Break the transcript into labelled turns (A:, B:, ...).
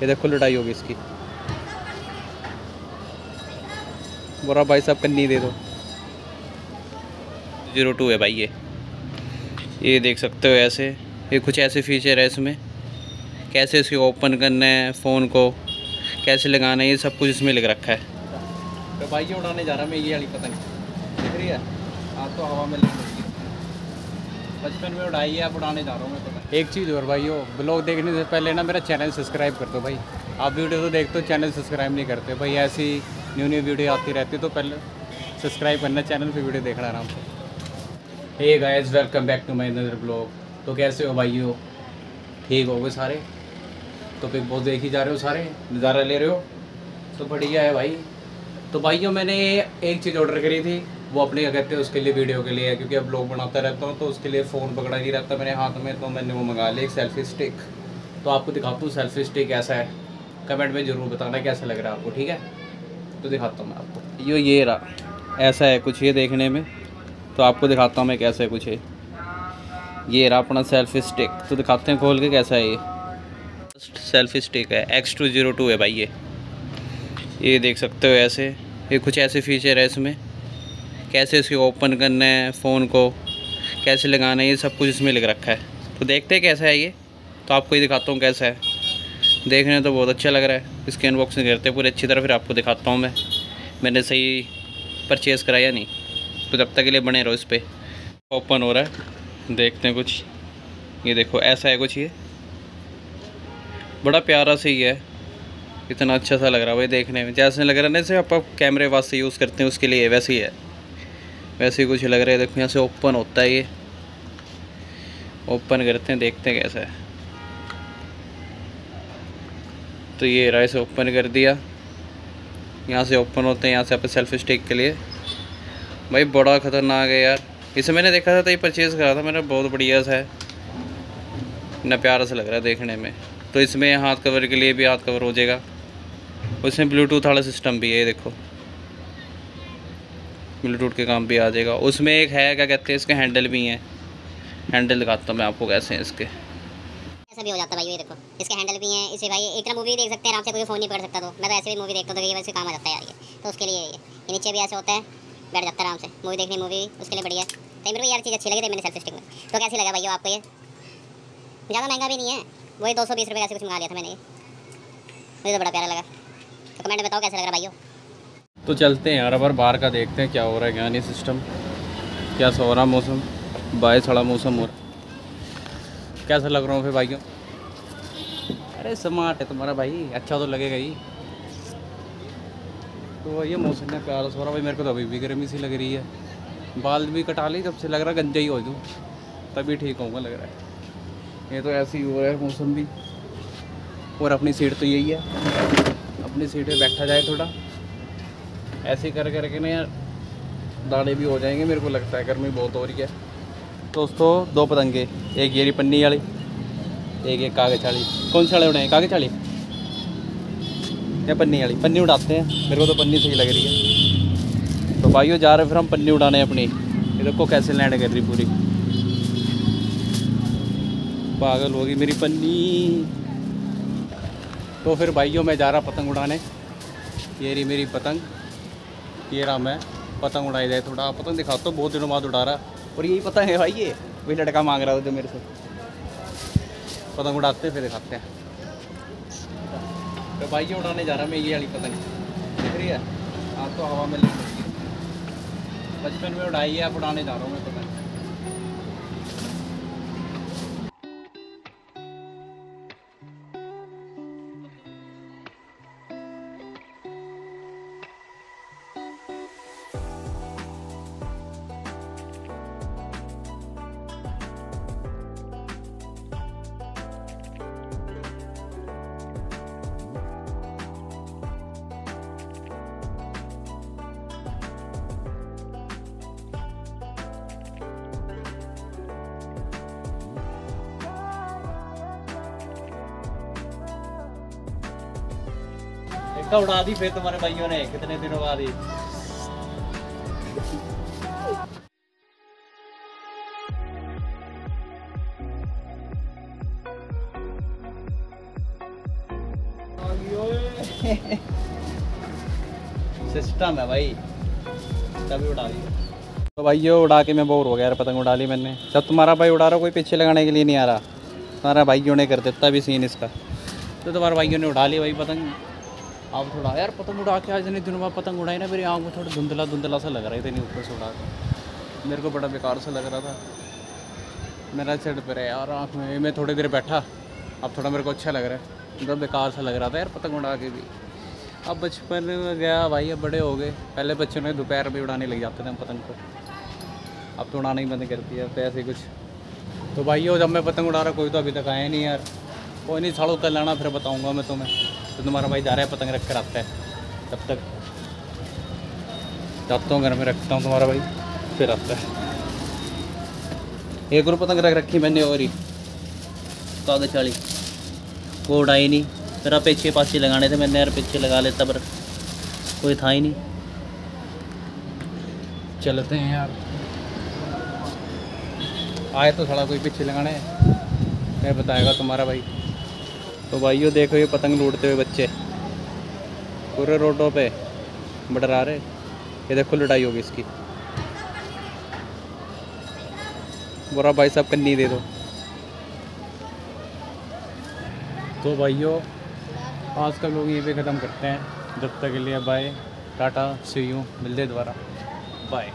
A: ये देखो लड़ाई होगी इसकी। बोरा भाई साहब कन्नी दे दो। ज़ीरो टू है भाई ये। ये देख सकते हो ऐसे। ये कुछ ऐसे फीचर है इसमें। कैसे इसे ओपन करना है फ़ोन को। कैसे लगाना है ये सब कुछ इसमें लिख रखा है। तो भाई ये उड़ाने जा रहा मैं ये वाली पतंग दिख रही है? आप तो हवा में लगी बचपन में उड़ाई है, अब उड़ाने जा रहा हूँ मैं पतंग एक चीज़ और भाई ब्लॉग देखने से पहले ना मेरा चैनल सब्सक्राइब कर दो भाई। आप वीडियो तो देखते हो, चैनल सब्सक्राइब नहीं करते भाई, ऐसी न्यू न्यू वीडियो आती रहती है तो पहले सब्सक्राइब करना, चैनल पे वीडियो देखना आराम से। Hey guys welcome back to my another blog तो कैसे हो भाइयों ठीक हो गए सारे? तो बिग बॉस देख ही जा रहे हो सारे? नज़ारा ले रहे हो? तो बढ़िया है भाई। तो भाइयों, मैंने एक चीज़ ऑर्डर करी थी। वो अपने क्या कहते हैं, उसके लिए वीडियो के लिए है, क्योंकि अब लोग बनाता रहता हूँ तो उसके लिए फ़ोन पकड़ा नहीं रहता मेरे हाथ में तो मैंने वो मंगा लिया एक सेल्फी स्टिक तो आपको दिखाता हूँ सेल्फी स्टिक कैसा है। कमेंट में ज़रूर बताना कैसा लग रहा है आपको, ठीक है? तो दिखाता हूँ मैं आपको। यो, ये रहा। ऐसा है कुछ ये देखने में। तो आपको दिखाता हूँ मैं कैसा है कुछ ये। ये रहा अपना सेल्फी स्टिक तो दिखाते हैं खोल के कैसा है ये। फ़र्स्ट सेल्फी स्टिक है। एक्स टू ज़ीरो टू है भाई ये। ये देख सकते हो ऐसे। ये कुछ ऐसे फीचर है इसमें। कैसे इसे ओपन करना है फ़ोन को, कैसे लगाना है, ये सब कुछ इसमें लिख रखा है। तो देखते हैं कैसा है ये। तो आपको ये दिखाता हूँ कैसा है। देखने तो बहुत अच्छा लग रहा है। इसके अनबॉक्सिंग करते हैं पूरे अच्छी तरह, फिर आपको दिखाता हूँ मैं। मैंने सही परचेज़ कराया नहीं। तो जब तक के लिए बने रहो इस पर ओपन हो रहा है। देखते हैं कुछ। ये देखो, ऐसा है कुछ ये। बड़ा प्यारा से ही है। इतना अच्छा सा लग रहा है भाई देखने में। जैसे लग रहा है ना, जैसे आप कैमरे वास्ते यूज़ करते हैं, उसके लिए वैसे ही है। वैसे ही कुछ लग रहा है, देखो यहाँ से ओपन होता है ये। ओपन करते हैं, देखते हैं कैसा है। तो ये रहा इसे ओपन कर दिया। यहाँ से ओपन होते हैं, यहाँ से आप सेल्फी स्टिक के लिए। भाई, बड़ा ख़तरनाक है यार। इसे मैंने देखा था तो ये परचेज़ करा था, मेरा बहुत बढ़िया सा है। इतना प्यारा सा लग रहा है देखने में। तो इसमें हाथ कवर के लिए भी हाथ कवर हो जाएगा। उसमें ब्लूटूथ वाला सिस्टम भी है, ये देखो। ब्लूटूथ के काम भी आ जाएगा। उसमें एक है, क्या कहते हैं, इसके हैंडल भी हैं। हैंडल दिखाता हूँ मैं आपको कैसे हैं इसके।
B: ऐसा भी हो जाता है भाई, ये देखो। इसके हैंडल भी हैं। इसे भाई तरह मूवी देख सकते हैं, आराम से कोई फ़ोन नहीं पकड़ सकता तो। मैं तो ऐसे भी मूवी देखता तो ये वैसे काम आ जाता है यार ये। तो उसके लिए ये। नीचे भी ऐसे होता है। बैठ जाता है आराम से। मूवी देखने मूवी उसके लिए बढ़िया। तो मेरे को यार चीज़ अच्छी लगी थी मैंने सेल्फी स्टिक में। तो कैसी लगा भाई आपको ये? ज़्यादा महँगा भी नहीं है। वही दो सौ बीस रुपये का कुछ मंगा लिया था मैंने ये। मुझे तो बड़ा प्यारा लगा। तो कमेंट बताओ कैसा लग रहा भाइयों
A: तो चलते हैं यार, अब बाहर का देखते हैं क्या हो रहा है, क्या नहीं सिस्टम क्या सो रहा मौसम बारिश वाला मौसम हो रहा कैसा लग रहा हूँ फिर भाइयों? अरे स्मार्ट है तुम्हारा भाई अच्छा तो लगेगा ही। तो ये मौसम में प्यारा सो रहा भाई मेरे को तो अभी भी गर्मी सी लग रही है। बाल भी कटा ली जब से लग रहा गंजा ही हो दूँ तभी ठीक होगा लग रहा है। ये तो ऐसे ही हो रहा है मौसम भी, और अपनी सीट तो यही है, अपनी सीट पर बैठा जाए थोड़ा। ऐसे कर करके ना दाने भी हो जाएँगे मेरे को लगता है, गर्मी बहुत हो रही है। दोस्तों, दो पतंगे, एक येरी पन्नी वाली, एक एक कागज़ वाली। कौन सी वाले उड़ाए कागज़ वाली? या पन्नी वाली? पन्नी उड़ाते हैं। मेरे को तो पन्नी सही लग रही है। तो भाइयों, जा रहे फिर हम पन्नी उड़ाने अपनी। देखो कैसे लैंड कर रही पूरी। पागल होगी मेरी पन्नी। तो फिर भाइयों, मैं जा रहा पतंग उड़ाने। ये रही मेरी पतंग। ये राम है पतंग उड़ाई जाए थोड़ा। पतंग दिखा तो बहुत दिनों बाद उड़ा रहा। और यही पतंग है भाई ये। वही लड़का मांग रहा था मेरे से। पतंग उड़ाते, फिर दिखाते हैं। तो भाई ये उड़ाने जा रहा मैं, ये वाली पतंग। दिख रही है? आप तो हवा में लगी बचपन में उड़ाई है, अब उड़ाने जा रहा हूँ मैं पतंग तो उड़ा दी फिर तुम्हारे भाइयों ने, कितने दिनों बाद ही। सिस्टम है भाई। तभी उड़ा दी। तो भाई ये उड़ा के मैं बोर हो गया पतंग उड़ा ली मैंने। जब तुम्हारा भाई उड़ा रहा, कोई पीछे लगाने के लिए नहीं आ रहा। तुम्हारा भाइयों ने कर देता भी सीन इसका। तो तुम्हारे भाइयों ने उड़ा ली भाई पतंग। अब थोड़ा। यार, पतंग उड़ा के आज इतने दिनों बाद पतंग उड़ाई ना, मेरी आँख में थोड़ा धुंधला धुंधला सा लग रहा है, इतनी ऊपर से उड़ा मेरे को बड़ा बेकार सा लग रहा था। मेरा सिर पर है यार, आँख में। मैं थोड़ी देर बैठा, अब थोड़ा मेरे को अच्छा लग रहा है। बड़ा बेकार सा लग रहा था यार, पतंग उड़ा के भी। अब बचपन में गया भाई, अब बड़े हो गए। पहले बच्चों ने दोपहर में उड़ाने लग जाते थे हम पतंग को। अब तो उड़ाना ही बंद कर दिया तो ऐसे कुछ। तो भाई हो जब मैं पतंग उड़ा रहा, कोई तो अभी तक आया नहीं यार। कोई नहीं साड़ो कल आना फिर बताऊँगा मैं तुम्हें। तो तुम्हारा भाई जा रहा है, पतंग रख कर आता है। तब तक जाता हूँ, घर में रखता हूँ तुम्हारा भाई, फिर आता है। एक और पतंग रख रखी मैंने और ही। कागज़ वाली वो उड़ाई नहीं। अब पीछे पाछे लगाने थे, मैंने यार पीछे लगा लेता पर कोई था ही नहीं। चलते हैं यार। आए तो थोड़ा कोई पीछे लगाने। मैं बताएगा तुम्हारा भाई। तो भाइयों देखो, ये पतंग लूटते हुए बच्चे। पूरे रोडों पे बडरा रहे। ये देखो, लड़ाई होगी इसकी। बोरा भाई साहब, कन्नी दे दो। तो भाइयों, आज का लोग ये भी ख़त्म करते हैं। जब तक के लिए बाय, टाटा सी यू मिलते दोबारा। बाय